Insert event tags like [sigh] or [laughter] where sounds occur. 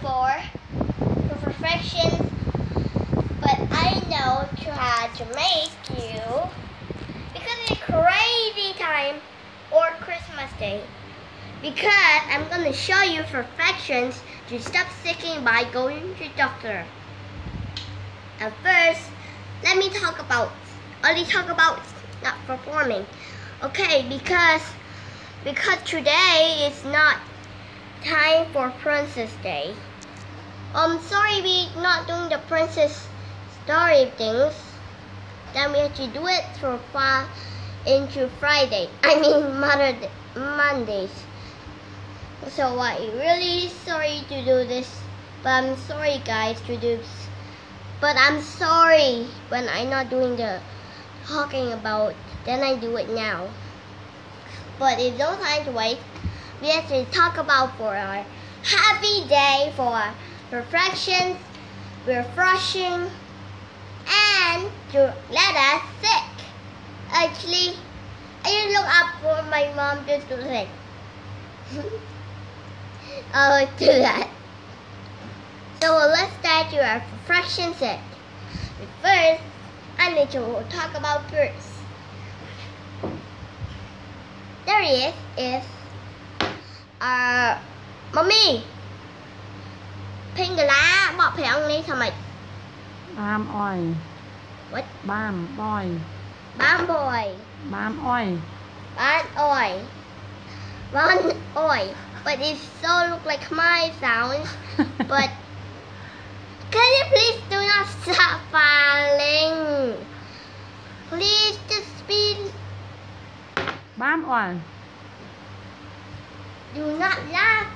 for, perfection, but I know to how to make you because it's crazy time or Christmas Day. Because I'm gonna show you perfections to stop sicking by going to doctor. And first, let me talk about only talk about not performing. Okay, because because today is not time for Princess Day. I'm sorry we not doing the princess story things. Then we have to do it for far into Friday. I mean [laughs] Mother Day, Mondays. So I really sorry to do this, but I'm sorry guys to do this. But I'm sorry when I'm not doing the talking about, then I do it now. But it's no time to wait. We have to talk about for our happy day for reflections, refreshing, and to let us sick. Actually, I just look up for my mom just to say. [laughs] I'll do that. So let's start your reflection set. But first, I need to talk about birds. There he is, is uh, mommy เพลงกะลาบอกเพลงอังกฤษทำไม บามอ้อย What? บ้ามอ้อย บ้านบอย บามอ้อย บ้านอ้อยบ้านอ้อย but it so look like my sounds but can you please do not stop falling please just be บ้ามอ้อย Do not laugh.